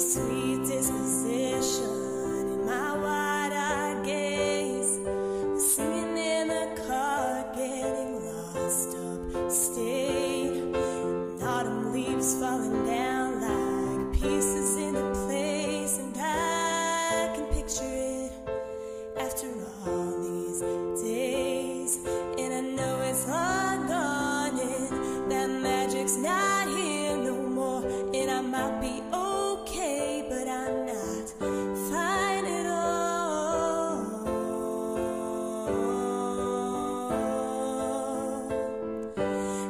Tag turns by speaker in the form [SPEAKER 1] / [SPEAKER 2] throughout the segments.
[SPEAKER 1] sweet disposition in my wide-eyed gaze. Singing in the car getting lost upstate autumn leaves falling down like pieces in a place and i can picture it after all these days. And i know it's long gone and that magic's not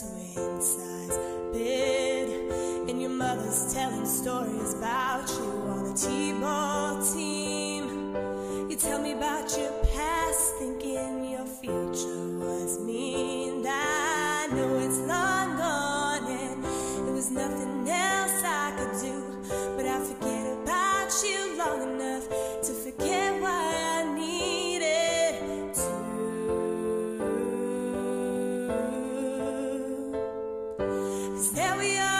[SPEAKER 1] swing size bed. And your mother's telling stories about you on the T ball team. You tell me about your past, thinking your future was mean. I know it's long gone, and it was nothing else I could do. There we are.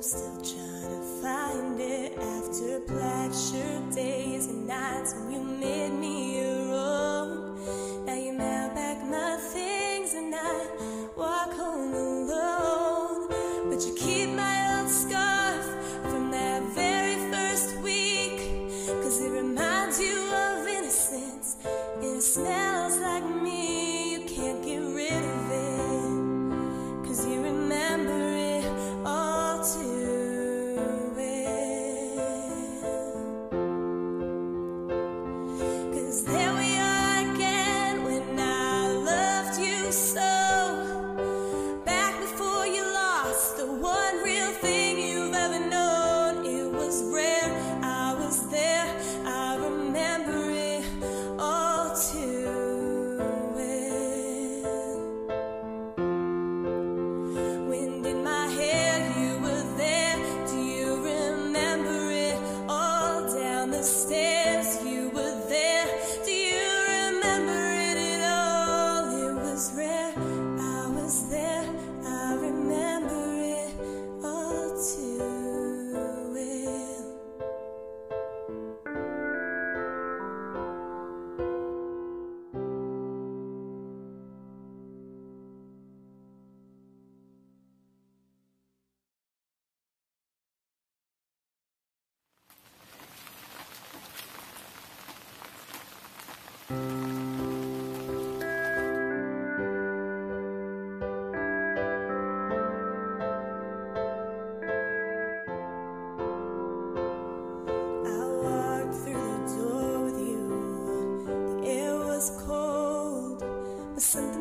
[SPEAKER 1] I'm still trying to find it after black shirt days and nights when you made me your own. absent